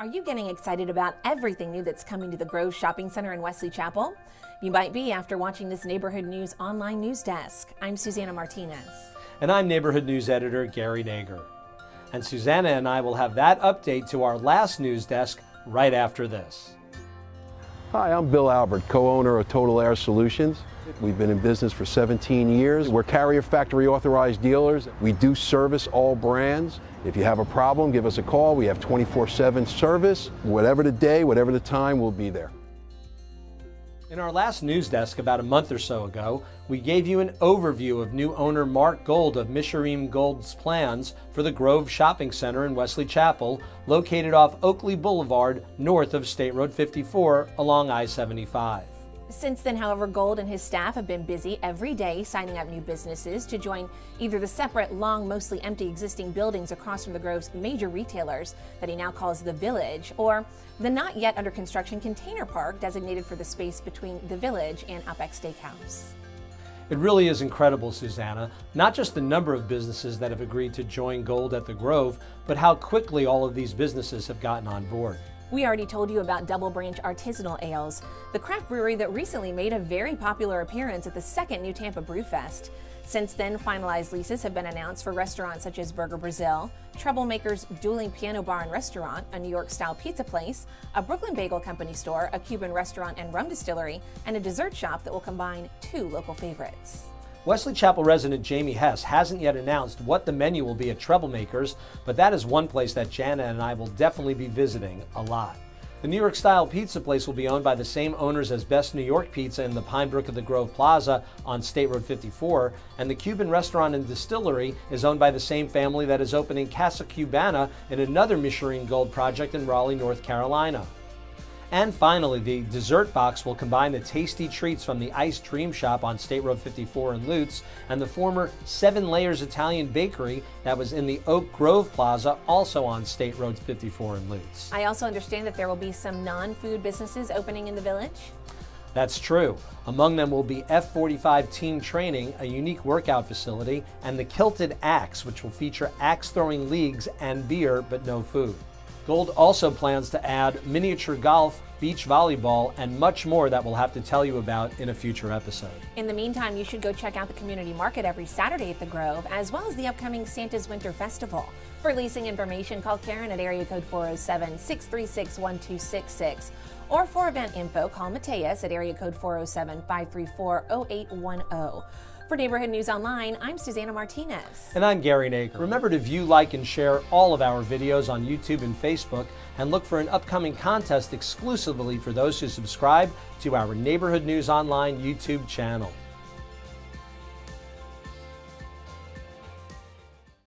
Are you getting excited about everything new that's coming to the Grove Shopping Center in Wesley Chapel? You might be after watching this Neighborhood News online news desk. I'm Susanna Martinez. And I'm Neighborhood News Editor Gary Nager. And Susanna and I will have that update to our last news desk right after this. Hi, I'm Bill Albert, co-owner of Total Air Solutions. We've been in business for 17 years. We're carrier factory authorized dealers. We do service all brands. If you have a problem, give us a call. We have 24-7 service. Whatever the day, whatever the time, we'll be there. In our last news desk about a month or so ago, we gave you an overview of new owner Mark Gold of Mishorim Gold's plans for the Grove Shopping Center in Wesley Chapel, located off Oakley Boulevard, north of State Road 54 along I-75. Since then, however, Gold and his staff have been busy every day signing up new businesses to join either the separate, long, mostly empty existing buildings across from the Grove's major retailers that he now calls the Village, or the not yet under construction container park designated for the space between the Village and Upex Steakhouse. It really is incredible, Susanna, not just the number of businesses that have agreed to join Gold at the Grove, but how quickly all of these businesses have gotten on board. We already told you about Double Branch Artisanal Ales, the craft brewery that recently made a very popular appearance at the second New Tampa Brewfest. Since then, finalized leases have been announced for restaurants such as Burger Brazil, Troublemaker's Dueling Piano Bar and Restaurant, a New York style pizza place, a Brooklyn Bagel Company store, a Cuban restaurant and rum distillery, and a dessert shop that will combine two local favorites. Wesley Chapel resident Jamie Hess hasn't yet announced what the menu will be at Troublemakers, but that is one place that Jana and I will definitely be visiting a lot. The New York style pizza place will be owned by the same owners as Best New York Pizza in the Pine Brook of the Grove Plaza on State Road 54, and the Cuban restaurant and distillery is owned by the same family that is opening Casa Cubana in another Mishorim Gold project in Raleigh, North Carolina. And finally, the dessert box will combine the tasty treats from the Ice Dream Shop on State Road 54 in Lutz and the former Seven Layers Italian Bakery that was in the Oak Grove Plaza, also on State Road 54 in Lutz. I also understand that there will be some non food businesses opening in the village. That's true. Among them will be F45 Team Training, a unique workout facility, and the Kilted Axe, which will feature axe throwing leagues and beer, but no food. Gold also plans to add miniature golf, beach volleyball, and much more that we'll have to tell you about in a future episode. In the meantime, you should go check out the community market every Saturday at the Grove, as well as the upcoming Santa's Winter Festival. For leasing information, call Karen at area code 407 636 1266. Or for event info, call Mateus at area code 407 534 0810. For Neighborhood News Online, I'm Susanna Martinez. And I'm Gary Nager. Remember to view, like, and share all of our videos on YouTube and Facebook, and look for an upcoming contest exclusively for those who subscribe to our Neighborhood News Online YouTube channel.